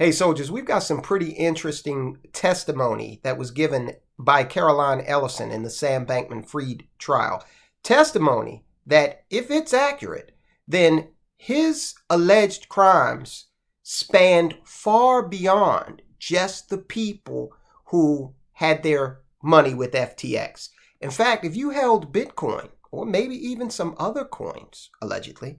Hey, soldiers, we've got some pretty interesting testimony that was given by Caroline Ellison in the Sam Bankman Fried trial. Testimony that, if it's accurate, then his alleged crimes spanned far beyond just the people who had their money with FTX. In fact, if you held Bitcoin, or maybe even some other coins, allegedly,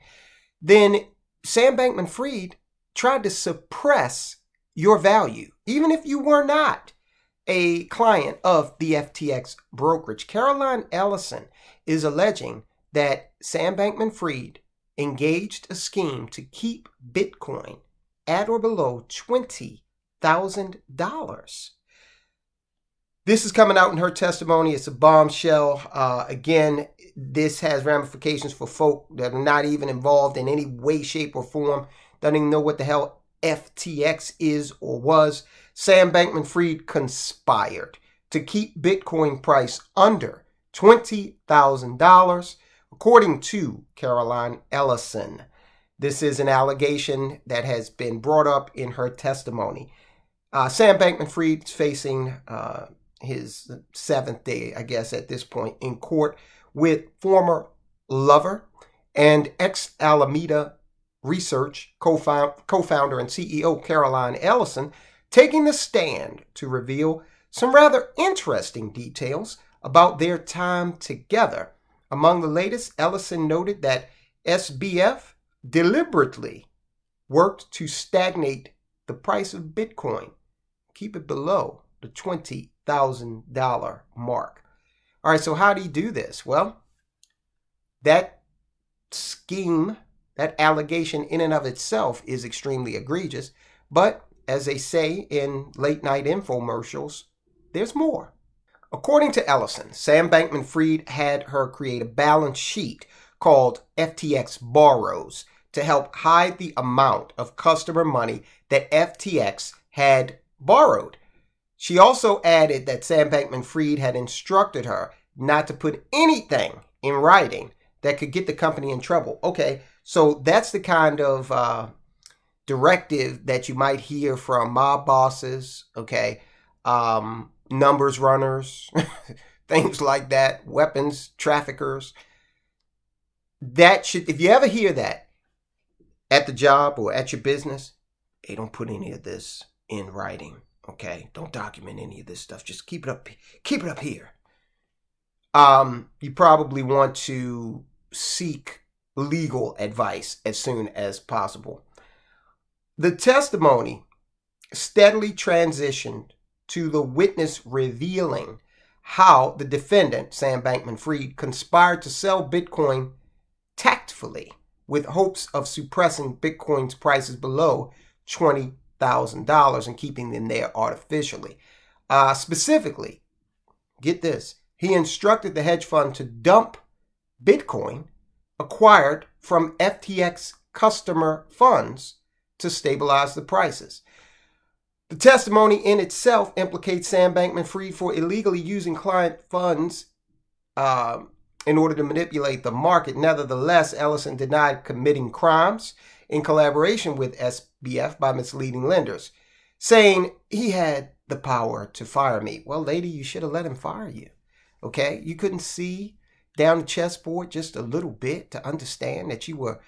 then Sam Bankman Fried tried to suppress your value, even if you were not a client of the FTX brokerage. Caroline Ellison is alleging that Sam Bankman Fried engaged a scheme to keep Bitcoin at or below $20,000. This is coming out in her testimony. It's a bombshell. Uh, again, this has ramifications for folk that are not even involved in any way, shape, or form doesn't even know what the hell FTX is or was. Sam Bankman Fried conspired to keep Bitcoin price under $20,000, according to Caroline Ellison. This is an allegation that has been brought up in her testimony. Uh, Sam Bankman Fried is facing uh, his seventh day, I guess, at this point in court with former lover and ex Alameda Research co founder and CEO Caroline Ellison taking the stand to reveal some rather interesting details about their time together. Among the latest, Ellison noted that SBF deliberately worked to stagnate the price of Bitcoin, keep it below the $20,000 mark. All right, so how do you do this? Well, that scheme that allegation, in and of itself, is extremely egregious. But as they say in late night infomercials, there's more. According to Ellison, Sam Bankman Fried had her create a balance sheet called FTX Borrows to help hide the amount of customer money that FTX had borrowed. She also added that Sam Bankman Fried had instructed her not to put anything in writing that could get the company in trouble. Okay, so that's the kind of uh, directive that you might hear from mob bosses, okay, um, numbers runners, things like that, weapons traffickers. That should, if you ever hear that at the job or at your business, hey, don't put any of this in writing, okay? Don't document any of this stuff. Just keep it up, keep it up here. Um, you probably want to seek legal advice as soon as possible. The testimony steadily transitioned to the witness revealing how the defendant, Sam Bankman Fried, conspired to sell Bitcoin tactfully with hopes of suppressing Bitcoin's prices below $20,000 and keeping them there artificially. Uh, specifically, get this, he instructed the hedge fund to dump Bitcoin acquired from FTX customer funds to stabilize the prices. The testimony in itself implicates Sam Bankman Fried for illegally using client funds uh, in order to manipulate the market. Nevertheless, Ellison denied committing crimes in collaboration with SBF by misleading lenders, saying he had the power to fire me. Well, lady, you should have let him fire you. Okay? You couldn't see down the chessboard just a little bit to understand that you were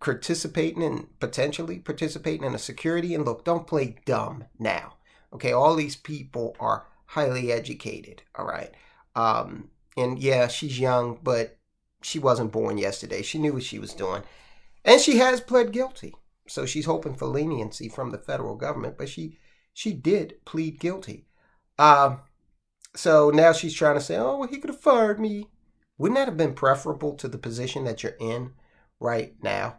participating and potentially participating in a security. And look, don't play dumb now. Okay, all these people are highly educated. All right. Um, and yeah, she's young, but she wasn't born yesterday. She knew what she was doing. And she has pled guilty. So she's hoping for leniency from the federal government, but she she did plead guilty. Um, so now she's trying to say, oh, well, he could have fired me. Wouldn't that have been preferable to the position that you're in right now?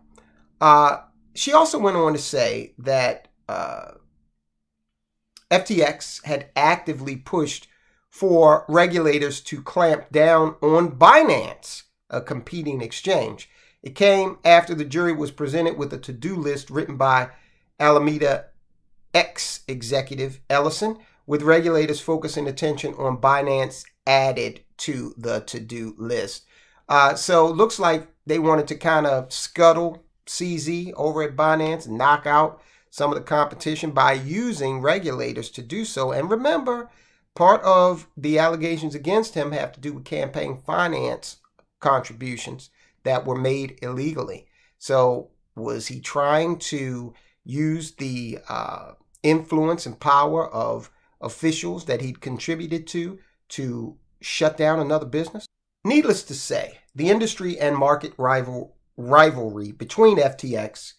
Uh, she also went on to say that uh, FTX had actively pushed for regulators to clamp down on Binance, a competing exchange. It came after the jury was presented with a to do list written by Alameda ex executive Ellison with regulators focusing attention on Binance added to the to do list. Uh, so looks like they wanted to kind of scuttle CZ over at Binance, knock out some of the competition by using regulators to do so. And remember, part of the allegations against him have to do with campaign finance contributions that were made illegally. So, was he trying to use the uh, influence and power of officials that he'd contributed to to shut down another business? Needless to say, the industry and market rival, rivalry between FTX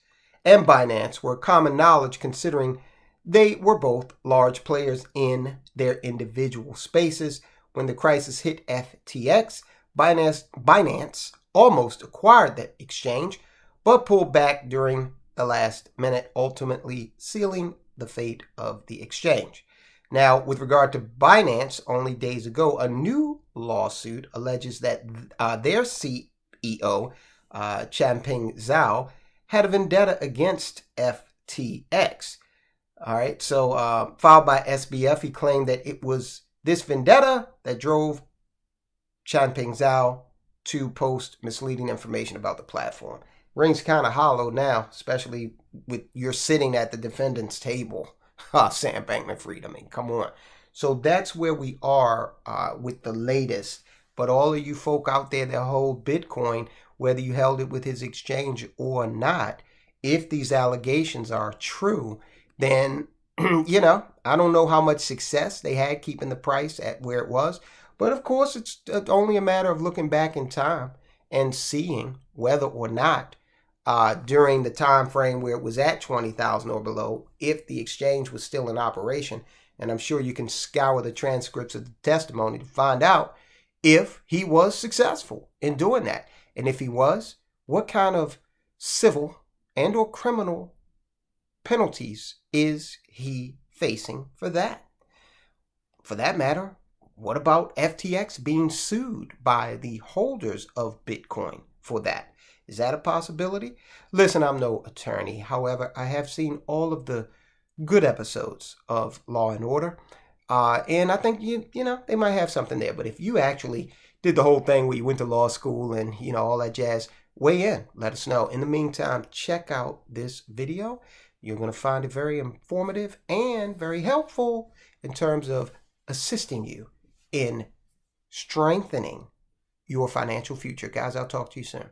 and Binance were common knowledge considering they were both large players in their individual spaces. When the crisis hit FTX, Binance, Binance almost acquired that exchange, but pulled back during the last minute, ultimately sealing the fate of the exchange. Now, with regard to Binance, only days ago, a new lawsuit alleges that uh, their CEO, uh, Changpeng Zhao, had a vendetta against FTX. All right, so uh, filed by SBF, he claimed that it was this vendetta that drove Changpeng Zhao to post misleading information about the platform. Rings kind of hollow now, especially with you're sitting at the defendant's table. Ah, Sam Bankman Fried. I mean, come on. So that's where we are uh, with the latest. But all of you folk out there that hold Bitcoin, whether you held it with his exchange or not, if these allegations are true, then, you know, I don't know how much success they had keeping the price at where it was. But of course, it's only a matter of looking back in time and seeing whether or not uh, during the time frame where it was at 20,000 or below, if the exchange was still in operation. And I'm sure you can scour the transcripts of the testimony to find out if he was successful in doing that. And if he was, what kind of civil and or criminal penalties is he facing for that? For that matter, what about FTX being sued by the holders of Bitcoin for that? Is that a possibility? Listen, I'm no attorney. However, I have seen all of the good episodes of Law and Order. Uh, and I think you you know they might have something there. But if you actually did the whole thing where you went to law school and you know all that jazz, weigh in. Let us know. In the meantime, check out this video. You're going to find it very informative and very helpful in terms of assisting you in strengthening your financial future. Guys, I'll talk to you soon.